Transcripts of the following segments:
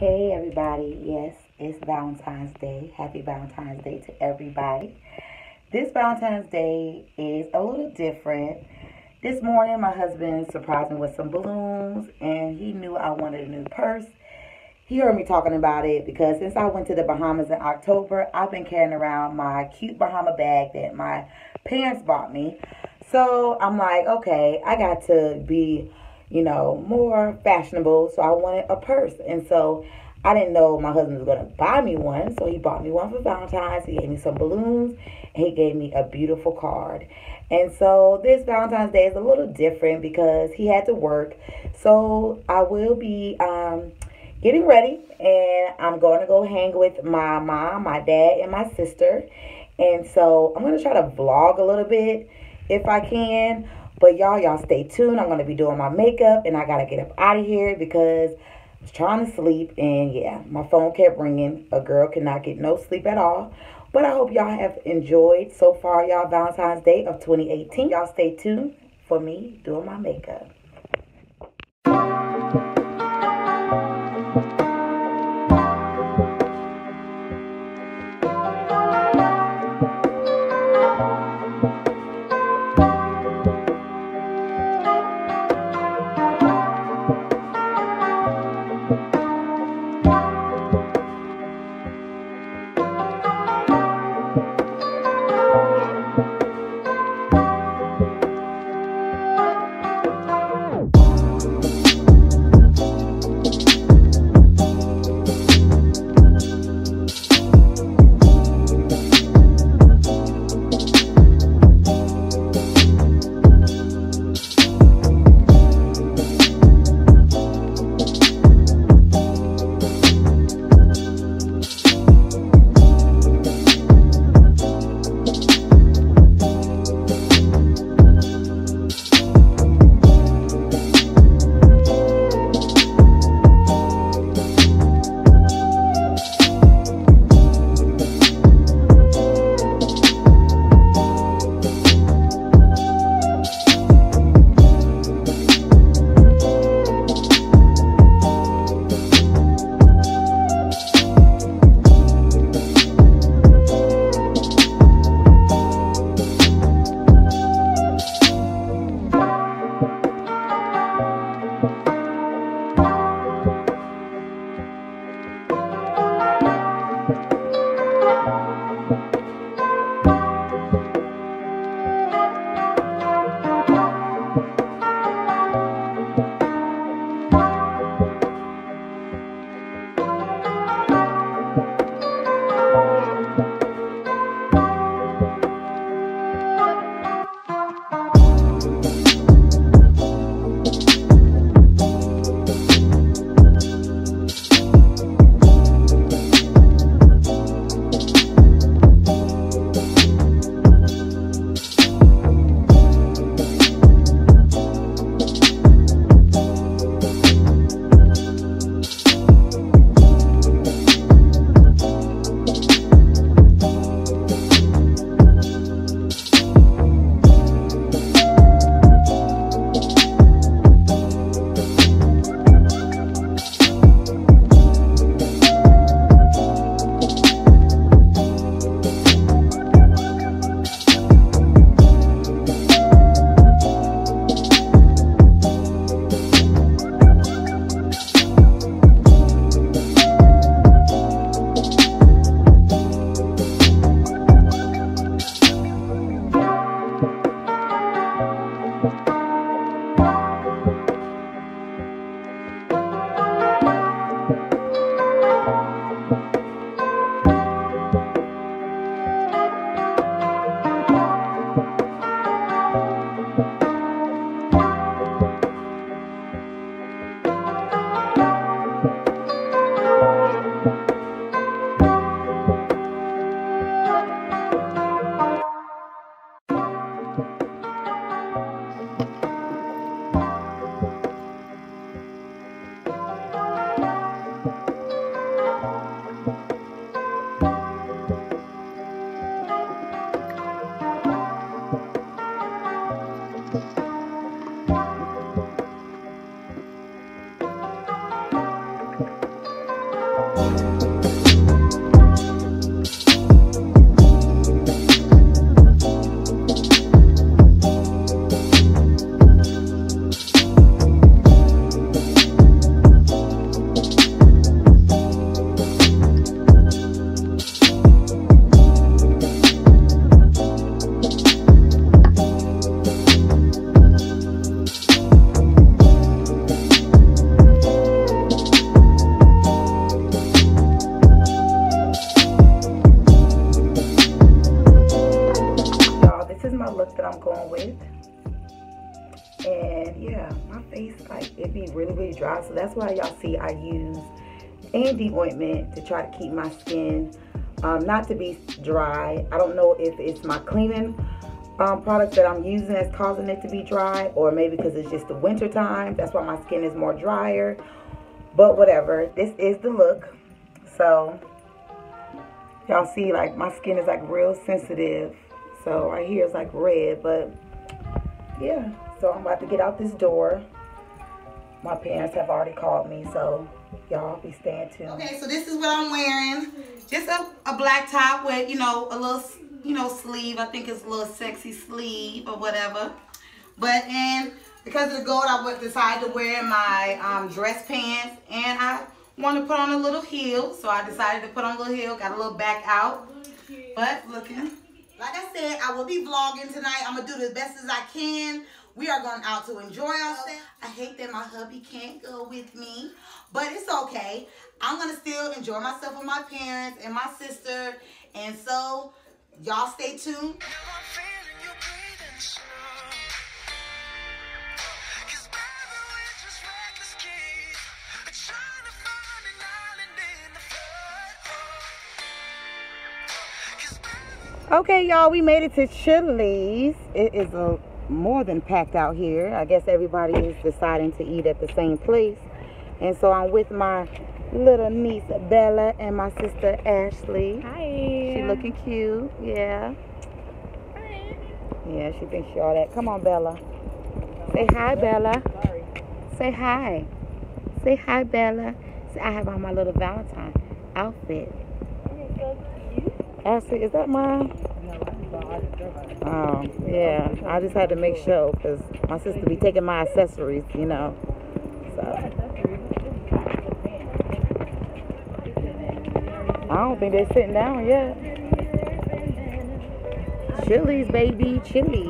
Hey everybody, yes, it's Valentine's Day. Happy Valentine's Day to everybody. This Valentine's Day is a little different. This morning, my husband surprised me with some balloons, and he knew I wanted a new purse. He heard me talking about it because since I went to the Bahamas in October, I've been carrying around my cute Bahama bag that my parents bought me. So I'm like, okay, I got to be you know, more fashionable. So I wanted a purse. And so I didn't know my husband was going to buy me one. So he bought me one for Valentine's. He gave me some balloons he gave me a beautiful card. And so this Valentine's Day is a little different because he had to work. So I will be um, getting ready and I'm going to go hang with my mom, my dad, and my sister. And so I'm going to try to vlog a little bit if I can. But y'all, y'all stay tuned. I'm gonna be doing my makeup, and I gotta get up out of here because I was trying to sleep, and yeah, my phone kept ringing. A girl cannot get no sleep at all. But I hope y'all have enjoyed so far, y'all, Valentine's Day of 2018. Y'all stay tuned for me doing my makeup. Be really really dry. So that's why y'all see I use A&D ointment to try to keep my skin um, not to be dry. I don't know if it's my cleaning um, product that I'm using that's causing it to be dry or maybe because it's just the winter time. That's why my skin is more drier. But whatever, this is the look. So y'all see like my skin is like real sensitive. So right here is like red, but yeah. So I'm about to get out this door. My parents have already called me, so y'all be staying tuned. Okay, so this is what I'm wearing. Just a, a black top with, you know, a little, you know, sleeve. I think it's a little sexy sleeve or whatever. But, and because of the gold, I decided to wear my um, dress pants. And I want to put on a little heel. So I decided to put on a little heel. Got a little back out. But looking. Like I said, I will be vlogging tonight. I'm going to do the best as I can. We are going out to enjoy ourselves. I hate that my hubby can't go with me, but it's okay. I'm going to still enjoy myself with my parents and my sister. And so, y'all stay tuned. Okay, y'all, we made it to Chili's. It is a more than packed out here. I guess everybody is deciding to eat at the same place. And so I'm with my little niece Bella and my sister Ashley. Hi. She looking cute. Yeah. Hi. Yeah, she thinks she all that. Come on, Bella. Say hi, Bella. Say hi. Say hi, Bella. Say, I have on my little Valentine outfit. Ashley, is that mine? Oh, yeah. I just had to make sure because my sister be taking my accessories, you know. So. I don't think they're sitting down yet. Chili's, baby. Chili's.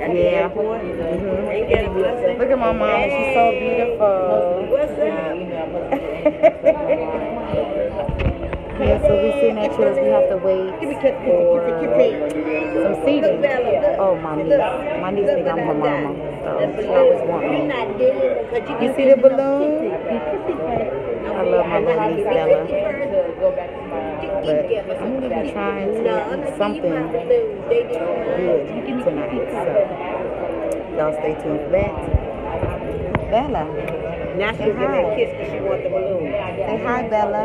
Yeah. Mm-hmm. Look at my mom. She's so beautiful. Yeah, so we sitting at Chili's. We have to wait for some seating. Oh, my niece. My niece think I'm her mama. So she always want me. You see the balloon? I love my little niece Bella. But I'm going to be trying to eat something good tonight. So y'all stay tuned for that. Bella. Now she's giving a kiss because she wants the balloon. Say hi, Bella.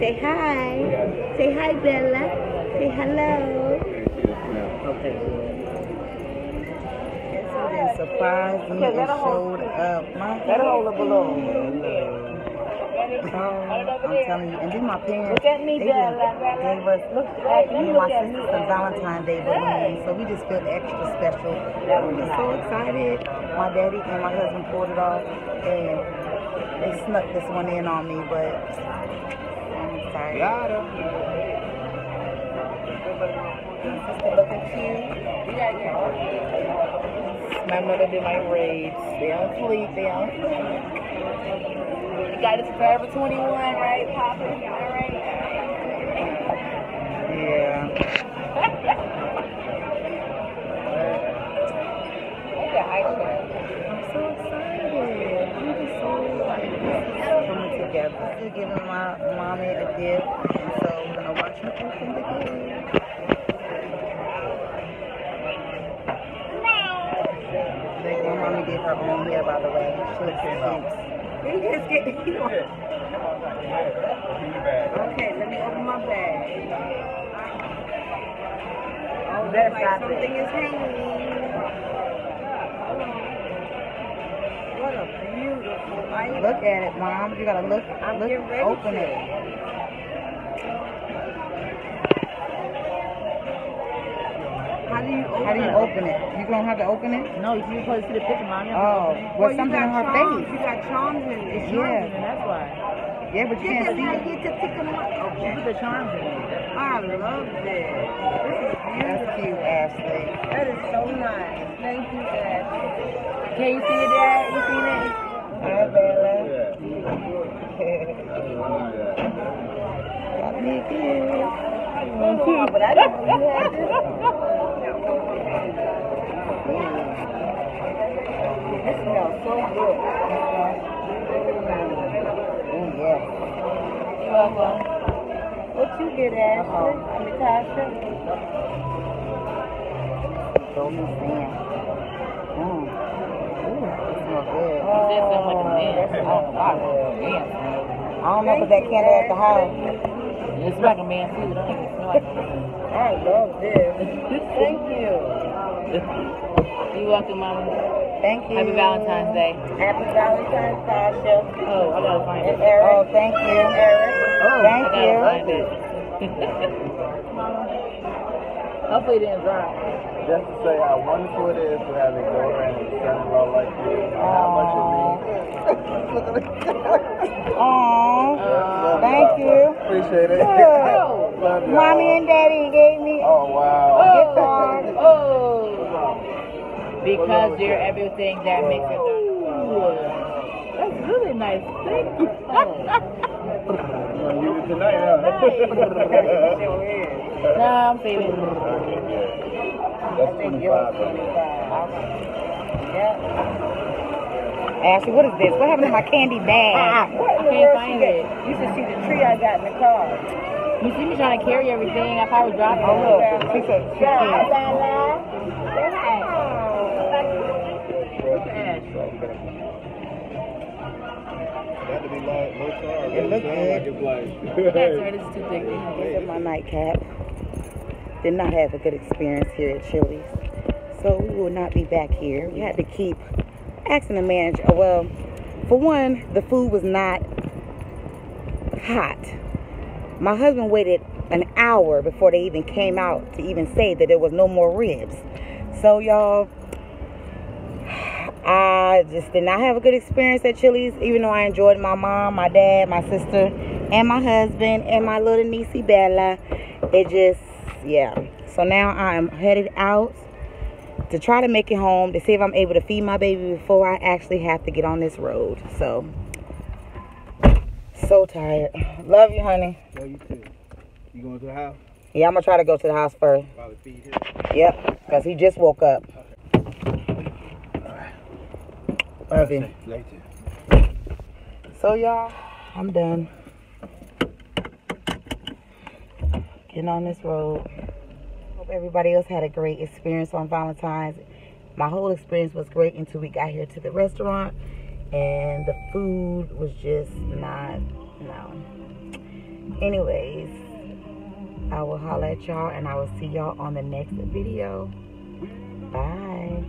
Say hi. Say hi, Bella. Say hello. Okay. So they surprised me and showed up. My Let her hold the balloon. Oh, I'm telling you. And then my parents, Look at me, they Bella. gave us, Look me at and you. my Look at sister some Valentine's Day balloons. So we just felt extra special. We're just so excited. My daddy and my husband pulled it off. And they snuck this one in on me, but Excited. My sister looking cute. My mother did my braids. They don't sleep. They don't sleep. You got it Forever 21, right, Papa? All right. Together. We're giving my mommy a gift, and so we're gonna watch her open the gift. My mommy did her own hair, by the way. She looks. You just get Okay, let me open my bag. Oh, That's like something is hanging. Look at it, mom. You gotta look. I'm look. Open it. How do you open How do you it? open it? You gonna have to open it? No, you supposed to see the picture, mom. Oh, with you something on her charms. face. You got charms in it. It's Yeah. it, that's why. Yeah, but you Get can't see how it. you get to pick them up. Okay. put the charms in it. I love this. This is That's cute, Ashley. That is so nice. Thank you, Ashley. Can you see it, Dad? You seen it? Hi, Bella. Got me. Oh, I didn't know this. This so good. Oh, yes. You're. What you get, Ashley? Natasha? Show me Sam. Mm. Ooh, it smells good. You said something like a man. Oh, God. I don't know if that candle at the house. It's like a man food. I don't even smell like a man. I love this. Thank you. You're welcome, Mama. Thank you. Happy Valentine's Day. Happy Valentine's, Tasha. Oh, I gotta find it. Eric. Oh, thank you. Eric. Oh, thank you. find it. Hopefully it didn't dry. Just to say how wonderful it is to have a daughter and a son-in-law like you, and how much it means. Aw. Thank you. Appreciate it. Yeah. Love y'all. Mommy and Daddy gave me. Oh wow. Gift card. Oh, oh. Because you're everything that makes it done. That's really nice. Thank you. You gonna use it tonight, huh? no, I'm it. That's 25. Ashley, what is this? What happened to my candy bag? Ah, ah. I can't find it. You should see the tree I got in the car. You see me trying to carry everything. I probably dropped it. Oh, look. She said, she. That It look sound good. like it's like. That's right. It's too thick. These are my nightcap. Did not have a good experience here at Chili's. So we will not be back here. We had to keep asking the manager. Well, for one, the food was not hot. My husband waited an hour before they even came out to even say that there was no more ribs. So y'all, I just did not have a good experience at Chili's, even though I enjoyed my mom, my dad, my sister, and my husband, and my little niecey Bella. It just, yeah. So now I am headed out to try to make it home to see if I'm able to feed my baby before I actually have to get on this road. So, so tired. Love you, honey. Love you too. You going to the house? Yeah, I'm gonna try to go to the house first. Probably feed him. Yep, because he just woke up. Later. So y'all, I'm done. Getting on this road. Hope everybody else had a great experience on Valentine's. My whole experience was great until we got here to the restaurant and the food was just not no. Anyways, I will holler at y'all and I will see y'all on the next video. Bye.